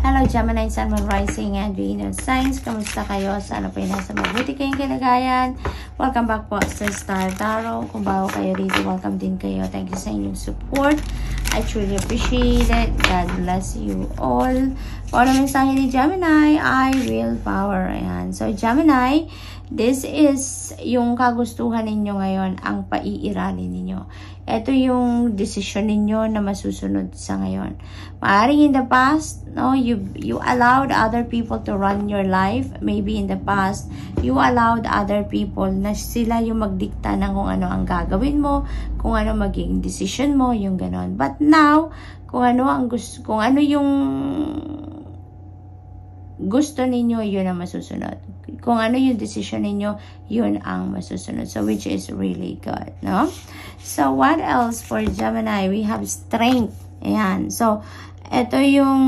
Hello Gemini, Sun, Moon, Rising, and Venus Signs. Kamusta kayo? Sana po nasa mabuti kayong kalagayan. Welcome back po sa Star Tarot. Kung bago kayo rito, welcome din kayo. Thank you sa inyong support. I truly appreciate it. God bless you all. Kung ano mensahe ni Gemini, I will power. Ayan. So, Gemini, this is yung kagustuhan ninyo ngayon, ang paiiralin ninyo. Ito yung decision ninyo na masusunod sa ngayon. Maaring in the past, no, you, you allowed other people to run your life. Maybe in the past, you allowed other people na sila yung magdikta ng kung ano ang gagawin mo, kung ano magiging decision mo, yung ganon. But now, kung ano ang gusto, kung ano yung gusto ninyo, yun ang masusunod. Kung ano yung decision ninyo, yun ang masusunod. So, which is really good, no? So, what else for Gemini? We have strength. Ayan. So, ito yung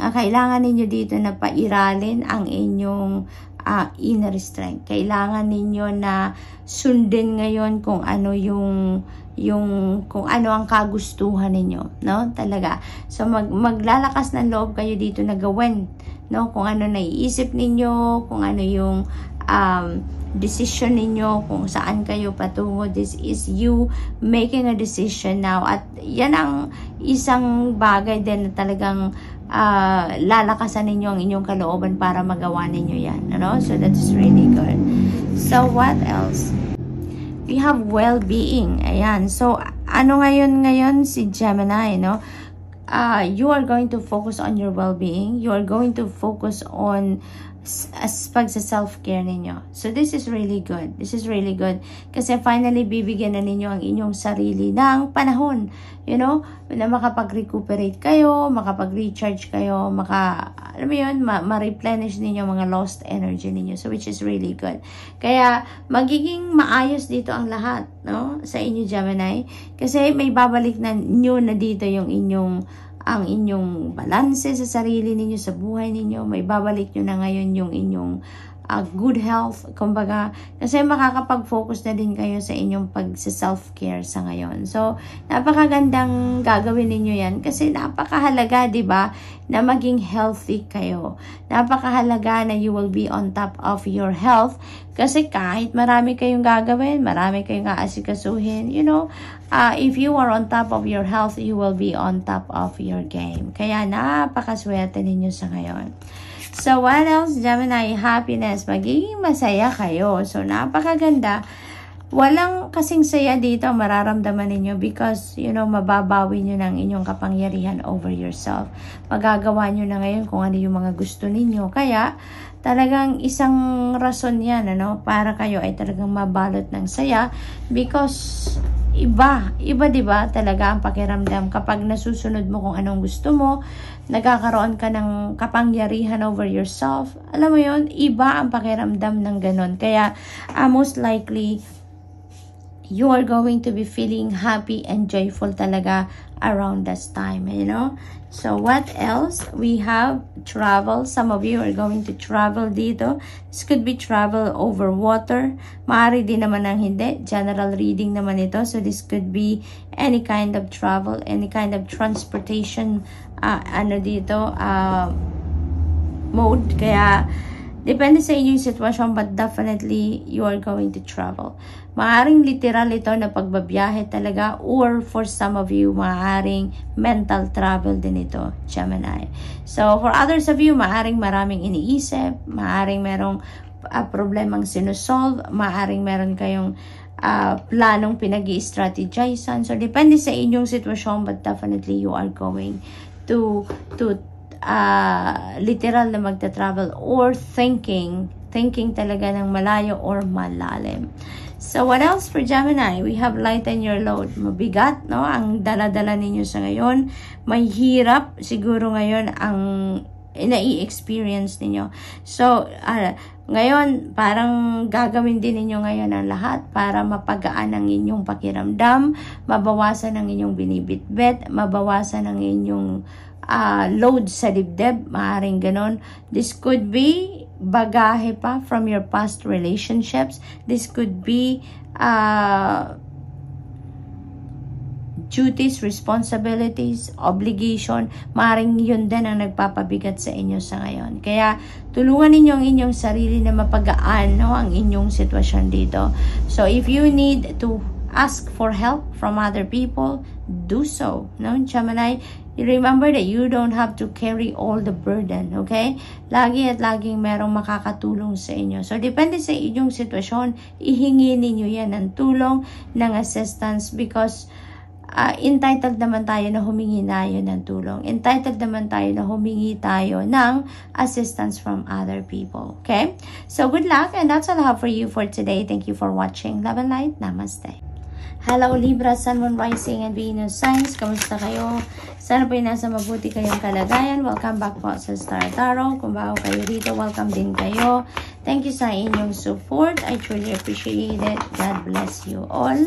uh, kailangan ninyo dito na pairalin ang inyong uh, inner strength. Kailangan ninyo na sundin ngayon kung ano yung yung kung ano ang kagustuhan ninyo, no? Talaga. So mag, maglalakas ng loob kayo dito na gawin no? Kung ano naiisip ninyo, kung ano yung um, decision ninyo, kung saan kayo patungo. This is you making a decision now. At yan ang isang bagay din na talagang uh, lalakasan ninyo ang inyong kalooban para magawa ninyo yan. Ano? So, that's really good. So, what else? We have well-being. Ayan. So, ano ngayon ngayon si Gemini, no? uh, you are going to focus on your well-being. You are going to focus on as pag sa self-care ninyo. So, this is really good. This is really good. Kasi finally, bibigyan na ninyo ang inyong sarili ng panahon. You know, na makapag-recuperate kayo, makapag-recharge kayo, maka, alam mo yun, ma-replenish ma ninyo mga lost energy ninyo. So, which is really good. Kaya, magiging maayos dito ang lahat, no? Sa inyo, Gemini. Kasi may babalik na new na dito yung inyong ang inyong balanse sa sarili ninyo, sa buhay ninyo. May babalik nyo na ngayon yung inyong uh, good health, kumbaga, kasi makakapag-focus na din kayo sa inyong pag-self-care sa ngayon. So, napakagandang gagawin ninyo yan kasi napakahalaga, di ba, na maging healthy kayo. Napakahalaga na you will be on top of your health kasi kahit marami kayong gagawin, marami kayong aasikasuhin, you know, uh, if you are on top of your health, you will be on top of your game. Kaya napakaswerte ninyo sa ngayon. So, what else, Gemini? Happiness. Magiging masaya kayo. So, napakaganda. Walang kasing saya dito mararamdaman ninyo because, you know, mababawi nyo ng inyong kapangyarihan over yourself. Magagawa nyo na ngayon kung ano yung mga gusto ninyo. Kaya, talagang isang rason yan, ano, para kayo ay talagang mabalot ng saya because iba, iba 'di ba talaga ang pakiramdam kapag nasusunod mo kung anong gusto mo, nagkakaroon ka ng kapangyarihan over yourself. Alam mo 'yon, iba ang pakiramdam ng ganon. Kaya uh, most likely you are going to be feeling happy and joyful talaga around this time, you know? So, what else? We have travel. Some of you are going to travel dito. This could be travel over water. Maaari din naman ang hindi. General reading naman ito. So, this could be any kind of travel, any kind of transportation, uh, ano dito, uh, mode. Kaya, Depende sa inyong sitwasyon but definitely you are going to travel. Maaring literal ito na pagbabiyahe talaga or for some of you, maaring mental travel din ito, Gemini. So for others of you, maaring maraming iniisip, maaring merong uh, problemang sinusolve, maaring meron kayong uh, planong pinag strategizean So depende sa inyong sitwasyon but definitely you are going to to uh, literal na magta-travel or thinking, thinking talaga ng malayo or malalim. So, what else for Gemini? We have lighten your load. Mabigat, no? Ang dala-dala ninyo sa ngayon. May hirap siguro ngayon ang nai-experience ninyo. So, uh, ngayon, parang gagawin din ninyo ngayon ang lahat para mapagaan ang inyong pakiramdam, mabawasan ang inyong binibitbit, mabawasan ang inyong uh, load sa dibdib, maaring ganon. This could be bagahe pa from your past relationships. This could be uh, duties, responsibilities, obligation, maring yun din ang nagpapabigat sa inyo sa ngayon. Kaya, tulungan ninyo ang inyong sarili na mapagaan no, ang inyong sitwasyon dito. So, if you need to ask for help from other people, do so. No, Gemini, remember that you don't have to carry all the burden, okay? Lagi at laging merong makakatulong sa inyo. So, depende sa inyong sitwasyon, ihingi ninyo yan ng tulong, ng assistance because uh, entitled naman tayo na humingi tayo ng tulong. Entitled naman tayo na humingi tayo ng assistance from other people. Okay? So, good luck and that's all I have for you for today. Thank you for watching. Love and light. Namaste. Hello Libra, Sun, Moon, Rising, and Venus signs. Kamusta kayo? Sana po nasa mabuti kayong kalagayan. Welcome back po sa Star Tarot. Kung bago kayo dito, welcome din kayo. Thank you sa inyong support. I truly appreciate it. God bless you all.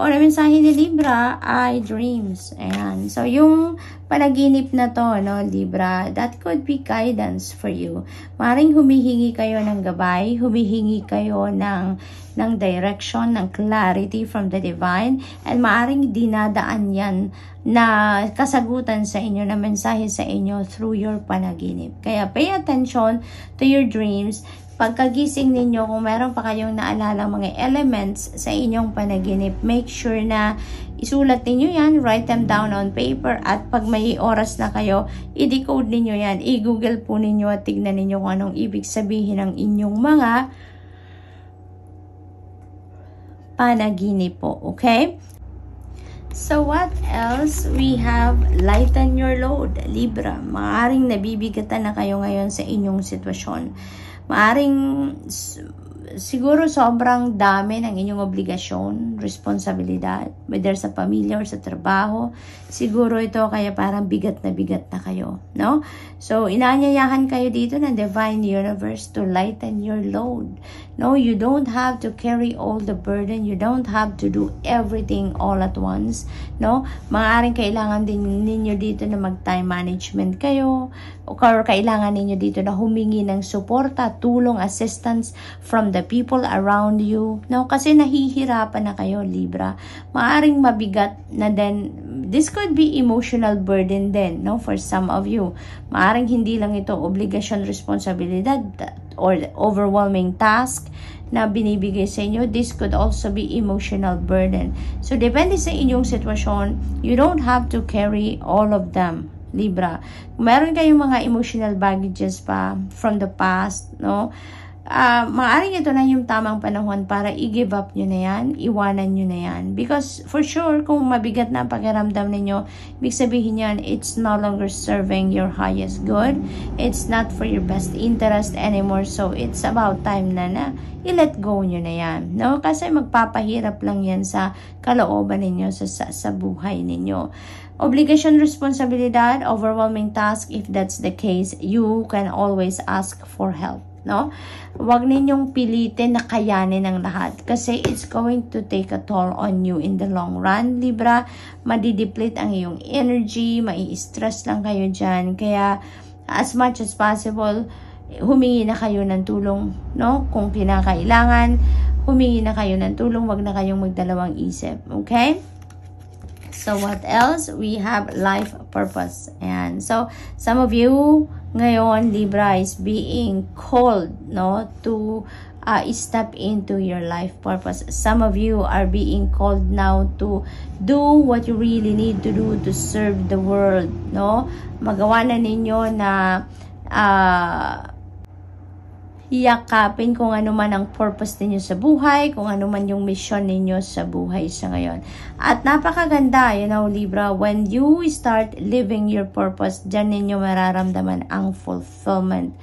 O na mensahe ni Libra ay dreams. Ayan. So, yung panaginip na to, no, Libra, that could be guidance for you. Maring humihingi kayo ng gabay, humihingi kayo ng, ng direction, ng clarity from the divine, and maaring dinadaan yan na kasagutan sa inyo, na mensahe sa inyo through your panaginip. Kaya pay attention to your dreams pagkagising ninyo, kung meron pa kayong naalala mga elements sa inyong panaginip, make sure na isulat ninyo yan, write them down on paper, at pag may oras na kayo, i-decode ninyo yan, i-google po ninyo at tignan ninyo kung anong ibig sabihin ng inyong mga panaginip po, okay? So, what else? We have lighten your load, Libra. Maaring nabibigatan na kayo ngayon sa inyong sitwasyon maaring siguro sobrang dami ng inyong obligasyon, responsibilidad, whether sa pamilya or sa trabaho, siguro ito kaya parang bigat na bigat na kayo, no? So, inaanyayahan kayo dito ng Divine Universe to lighten your load. No, you don't have to carry all the burden. You don't have to do everything all at once. No, maaaring kailangan din ninyo dito na mag-time management kayo or kailangan ninyo dito na humingi ng suporta, tulong, assistance from the people around you. No, kasi nahihirapan na kayo, Libra. Maaring mabigat na din this could be emotional burden din, no, for some of you. Maaring hindi lang ito obligasyon, responsibilidad or overwhelming task na binibigay sa inyo. This could also be emotional burden. So, depende sa inyong sitwasyon, you don't have to carry all of them. Libra. Meron kayong mga emotional baggages pa from the past, no? Uh, maaaring ito na yung tamang panahon para i-give up nyo na yan, iwanan nyo na yan. Because for sure, kung mabigat na ang pakiramdam ninyo, ibig sabihin yan, it's no longer serving your highest good. It's not for your best interest anymore. So, it's about time na na i-let go nyo na yan. No? Kasi magpapahirap lang yan sa kalooban ninyo, sa, sa, sa buhay ninyo. Obligation, responsibilidad, overwhelming task, if that's the case, you can always ask for help no? Huwag ninyong pilitin na kayanin ang lahat kasi it's going to take a toll on you in the long run, Libra. Madideplete ang iyong energy, mai-stress lang kayo dyan. Kaya, as much as possible, humingi na kayo ng tulong, no? Kung kinakailangan, humingi na kayo ng tulong, wag na kayong magdalawang isip, okay? So, what else? We have life purpose. And so, some of you ngayon, Libra is being called, no, to uh, step into your life purpose. Some of you are being called now to do what you really need to do to serve the world, no? Magawa na ninyo na uh, yakapin kung ano man ang purpose ninyo sa buhay, kung ano man yung mission ninyo sa buhay sa ngayon. At napakaganda, you know, Libra, when you start living your purpose, dyan ninyo mararamdaman ang fulfillment,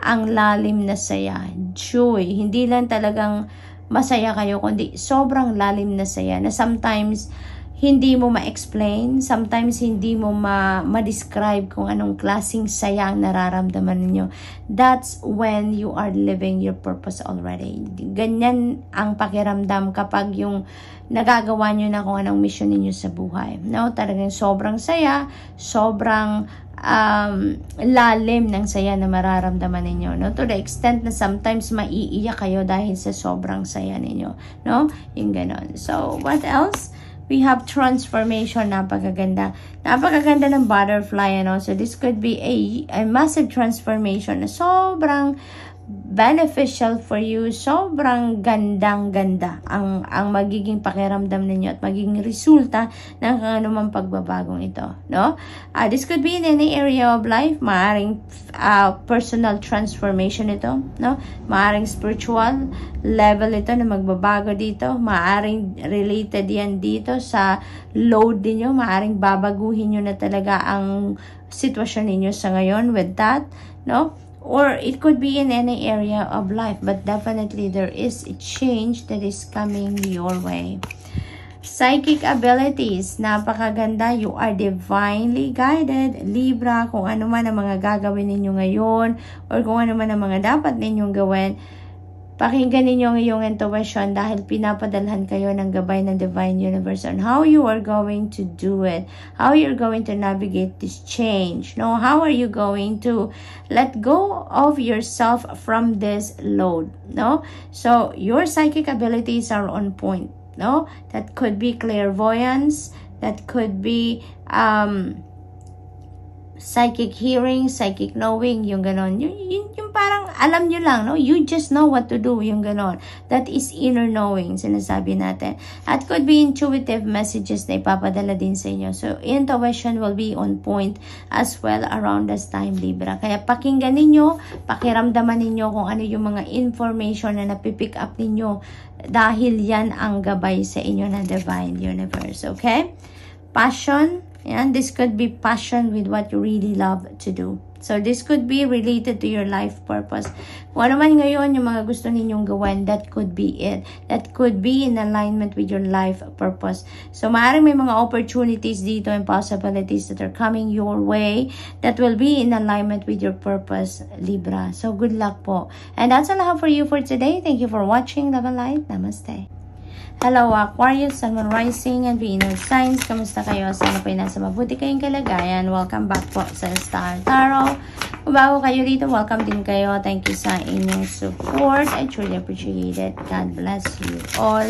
ang lalim na saya, joy. Hindi lang talagang masaya kayo, kundi sobrang lalim na saya na sometimes hindi mo ma-explain, sometimes hindi mo ma-describe kung anong klaseng saya ang nararamdaman ninyo. That's when you are living your purpose already. Ganyan ang pakiramdam kapag yung nagagawa nyo na kung anong mission ninyo sa buhay. No? Talagang sobrang saya, sobrang um, lalim ng saya na mararamdaman ninyo. No? To the extent na sometimes maiiyak kayo dahil sa sobrang saya ninyo. No? Yung ganon. So, what else? We have transformation, napakaganda. Napakaganda ng butterfly, ano? So, this could be a, a massive transformation na sobrang beneficial for you. Sobrang gandang-ganda ang, ang magiging pakiramdam ninyo at magiging resulta ng anumang pagbabagong ito. No? Uh, this could be in any area of life. Maaring uh, personal transformation ito. No? Maaring spiritual level ito na magbabago dito. Maaring related yan dito sa load ninyo. Maaring babaguhin nyo na talaga ang sitwasyon ninyo sa ngayon with that. No? Or it could be in any area of life but definitely there is a change that is coming your way. Psychic abilities napakaganda. You are divinely guided libra kung ano man ang mga gagawin ninyo ngayon or kung ano man ang mga dapat ninyong gawin Pakinggan ninyo ang iyong intuition dahil pinapadalhan kayo ng gabay ng Divine Universe on how you are going to do it, how you're going to navigate this change, no? How are you going to let go of yourself from this load, no? So, your psychic abilities are on point, no? That could be clairvoyance, that could be um, psychic hearing, psychic knowing, yung ganon. Yung, yung, yung alam nyo lang, no? You just know what to do, yung ganon. That is inner knowing, sinasabi natin. At could be intuitive messages na ipapadala din sa inyo. So, intuition will be on point as well around this time, Libra. Kaya pakinggan ninyo, pakiramdaman ninyo kung ano yung mga information na napipick up ninyo dahil yan ang gabay sa inyo ng Divine Universe. Okay? Passion, And this could be passion with what you really love to do. So, this could be related to your life purpose. Kung ano man ngayon yung mga gusto ninyong gawin, that could be it. That could be in alignment with your life purpose. So, maaaring may mga opportunities dito and possibilities that are coming your way that will be in alignment with your purpose, Libra. So, good luck po. And that's all I have for you for today. Thank you for watching. Love and light. Namaste. Hello Aquarius, Sun, Moon Rising, and Venus Signs. Kamusta kayo? Sana po nasa mabuti kayong kalagayan. Welcome back po sa Star Tarot. Kung bago kayo dito, welcome din kayo. Thank you sa inyong support. I truly appreciate it. God bless you all.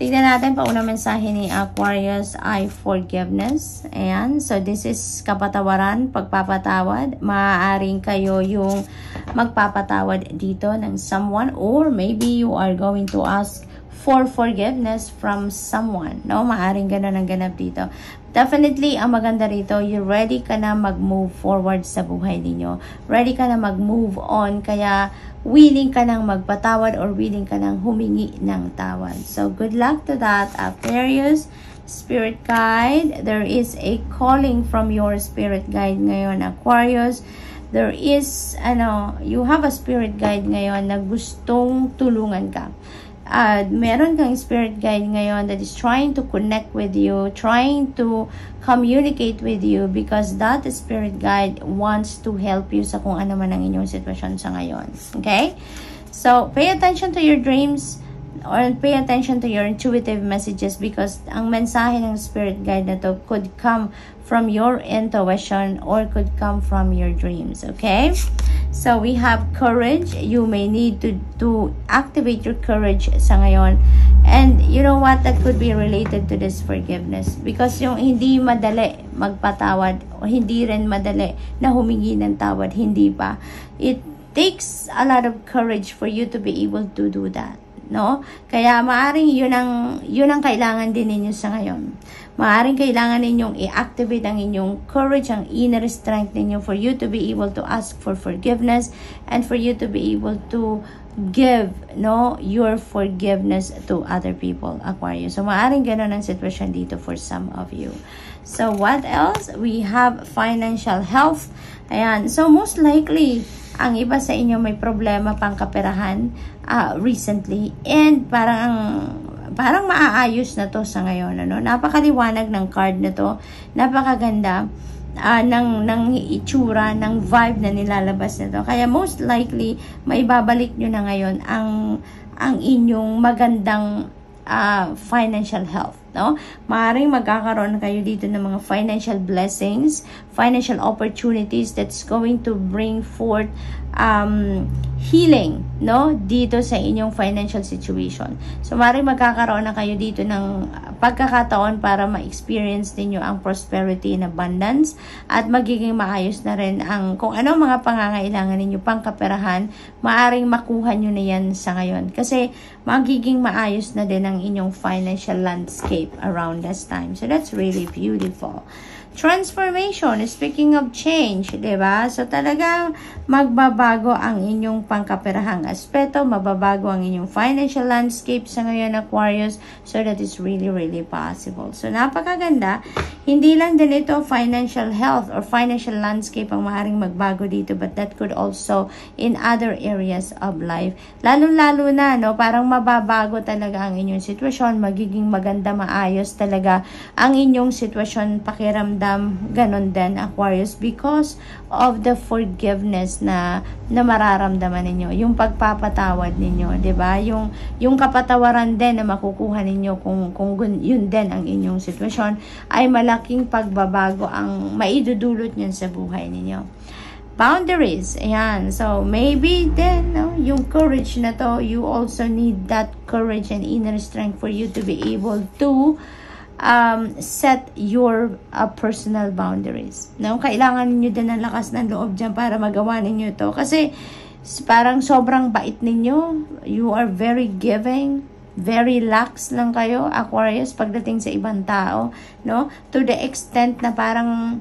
Tignan natin pa unang mensahe ni Aquarius ay forgiveness. Ayan. So, this is kapatawaran, pagpapatawad. Maaaring kayo yung magpapatawad dito ng someone or maybe you are going to ask for forgiveness from someone. No? Maaring ganun ang ganap dito. Definitely, ang maganda rito, you ready ka na mag-move forward sa buhay ninyo. Ready ka na mag-move on. Kaya, willing ka nang magpatawad or willing ka nang humingi ng tawad. So, good luck to that, Aquarius. Spirit guide, there is a calling from your spirit guide ngayon, Aquarius there is, ano, you have a spirit guide ngayon na gustong tulungan ka uh, meron kang spirit guide ngayon that is trying to connect with you, trying to communicate with you because that spirit guide wants to help you sa kung ano man ang inyong sitwasyon sa ngayon. Okay? So, pay attention to your dreams or pay attention to your intuitive messages because ang mensahe ng spirit guide na to could come from your intuition or could come from your dreams. Okay? So, we have courage. You may need to, to activate your courage sa ngayon. And, you know what? That could be related to this forgiveness. Because yung hindi madali magpatawad hindi rin madali na humingi ng tawad, hindi pa. It takes a lot of courage for you to be able to do that no? Kaya maaring yun ang yun ang kailangan din ninyo sa ngayon. Maaring kailangan ninyong i-activate ang inyong courage, ang inner strength ninyo for you to be able to ask for forgiveness and for you to be able to give no your forgiveness to other people Aquarius. So maaring ganun ang sitwasyon dito for some of you. So what else? We have financial health. Ayan. So most likely ang iba sa inyo may problema pang kaperahan uh, recently and parang parang maaayos na to sa ngayon. Ano? Napakaliwanag ng card na to. Napakaganda uh, ng, ng itsura, ng vibe na nilalabas na to. Kaya most likely, maibabalik nyo na ngayon ang, ang inyong magandang uh, financial health. No? Maaring magkakaroon kayo dito ng mga financial blessings, financial opportunities that's going to bring forth um, healing, no? Dito sa inyong financial situation. So, maaring magkakaroon na kayo dito ng pagkakataon para ma-experience ninyo ang prosperity and abundance at magiging maayos na rin ang kung ano mga pangangailangan ninyo pangkaperahan, maaring makuha nyo na yan sa ngayon. Kasi magiging maayos na din ang inyong financial landscape around this time. So, that's really beautiful. Transformation, speaking of change, ba? So, talagang magbabago ang inyong pangkaperahang aspeto, mababago ang inyong financial landscape sa ngayon, Aquarius. So, that is really, really possible. So, napakaganda. Hindi lang din ito financial health or financial landscape ang maaaring magbago dito, but that could also in other areas of life. Lalo-lalo na, no? Parang mababago talaga ang inyong sitwasyon, magiging maganda, maayos talaga ang inyong sitwasyon, pakiramdam pakiramdam, ganun din Aquarius because of the forgiveness na na mararamdaman ninyo, yung pagpapatawad ninyo, 'di ba? Yung yung kapatawaran din na makukuha ninyo kung kung yun din ang inyong sitwasyon ay malaking pagbabago ang maidudulot niyan sa buhay ninyo boundaries. Ayan. So, maybe then, no, yung courage na to, you also need that courage and inner strength for you to be able to um, set your uh, personal boundaries. No? Kailangan niyo din ng lakas ng loob dyan para magawa ninyo ito. Kasi parang sobrang bait ninyo. You are very giving. Very lax lang kayo, Aquarius, pagdating sa ibang tao. No? To the extent na parang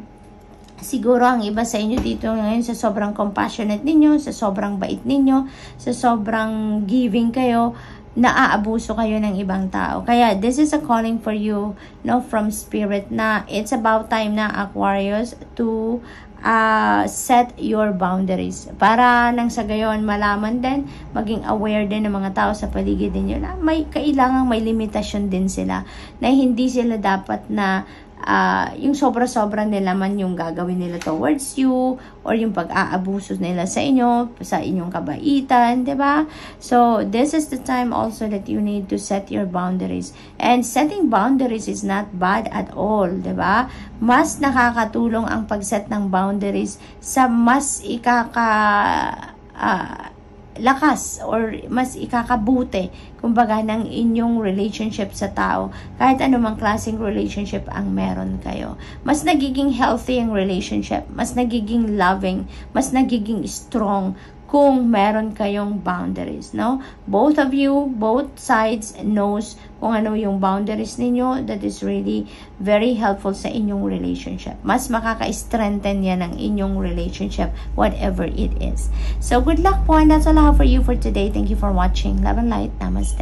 siguro ang iba sa inyo dito ngayon sa sobrang compassionate ninyo, sa sobrang bait ninyo, sa sobrang giving kayo, naaabuso kayo ng ibang tao. Kaya, this is a calling for you, no, from spirit na it's about time na Aquarius to uh, set your boundaries. Para nang sa gayon, malaman din, maging aware din ng mga tao sa paligid ninyo na may kailangang may limitasyon din sila. Na hindi sila dapat na uh, yung sobra-sobra nila man yung gagawin nila towards you or yung pag-aabuso nila sa inyo, sa inyong kabaitan, di ba? So, this is the time also that you need to set your boundaries. And setting boundaries is not bad at all, di ba? Mas nakakatulong ang pag-set ng boundaries sa mas ikaka... Uh, lakas or mas ikakabuti kumbaga ng inyong relationship sa tao kahit anumang klaseng relationship ang meron kayo. Mas nagiging healthy ang relationship, mas nagiging loving, mas nagiging strong kung meron kayong boundaries, no? Both of you, both sides knows kung ano yung boundaries ninyo. That is really very helpful sa inyong relationship. Mas makaka-strengthen yan ang inyong relationship, whatever it is. So, good luck po and that's all I have for you for today. Thank you for watching. Love and light. Namaste.